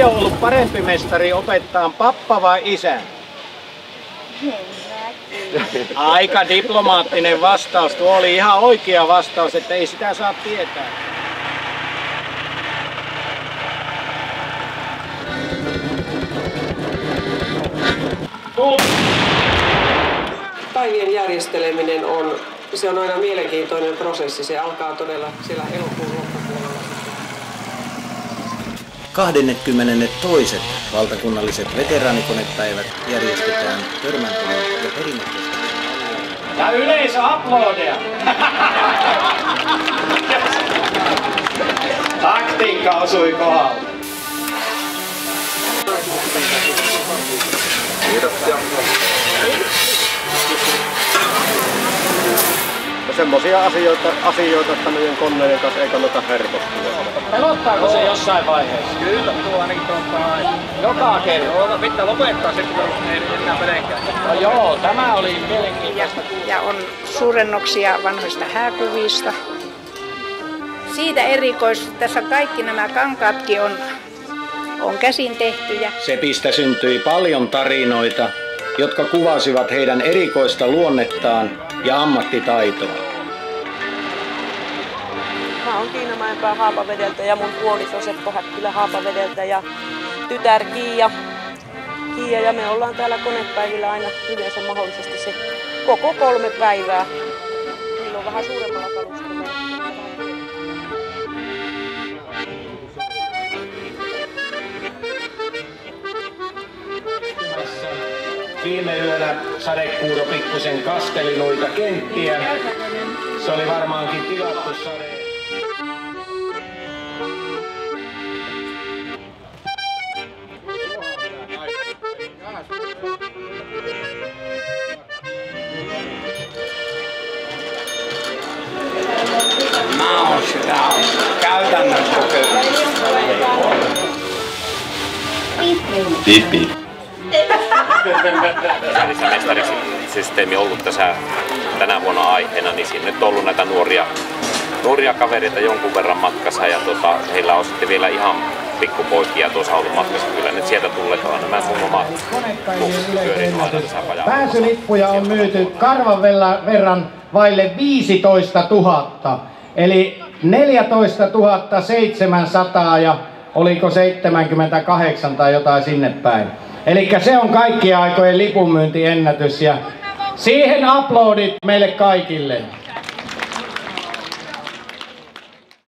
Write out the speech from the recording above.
Kumpi on ollut parempi mestari opettaa, pappa vai isä? Aika diplomaattinen vastaus. Tuo oli ihan oikea vastaus, että ei sitä saa tietää. Päivien järjesteleminen on, se on aina mielenkiintoinen prosessi. Se alkaa todella siellä elokuun. 22. valtakunnalliset veteraanikonepäivät järjestetään Törmäntelyn ja perinnekeskuksen Ja yleisö aplodeja. Taktiikka osui kohdalle. Semmoisia asioita, asioita että meidän koneiden kanssa ei kannata hermostua. Pelottaako se jossain vaiheessa? Kyllä, tuo ainakin aina. Joka kerta. Joo, pitää lopettaa sitten, kun ei enää pelkää. No joo, tämä oli mielenkiintoista. ja on suurennoksia vanhoista hääkuvista. Siitä erikois, tässä kaikki nämä kankaatkin on, on käsin tehtyjä. Sepistä syntyi paljon tarinoita, jotka kuvasivat heidän erikoista luonnettaan ja ammattitaitoa. Mä oon Tiina Mäenpää Haapavedeltä ja mun puoliso Seppo Häkkilä Haapavedeltä ja tytär Kiia. Kiia ja me ollaan täällä konepäivillä aina yleensä mahdollisesti se koko kolme päivää. Niillä on vähän suuremmalla kalustolla. Viime yönä sadekuuro pikkusen kasteli noita kenttiä. Se oli varmaankin tilattu sade. Mä oon sitä käytännön. Pipi. kansallisessa mestariksi systeemi ollut tässä tänä vuonna aiheena, niin siinä nyt on ollut näitä nuoria, nuoria kavereita jonkun verran matkassa ja tota, heillä on sitten vielä ihan pikkupoikia tuossa ollut matkassa. Kyllä nyt sieltä tulleet on nämä mun oma pyörin aina tässä pajalla. Pääsylippuja on myyty karvan verran vaille 15 000. Eli 14 700 ja oliko 78 tai jotain sinne päin. Eli se on kaikkien aikojen lipunmyyntiennätys ja siihen uploadit meille kaikille.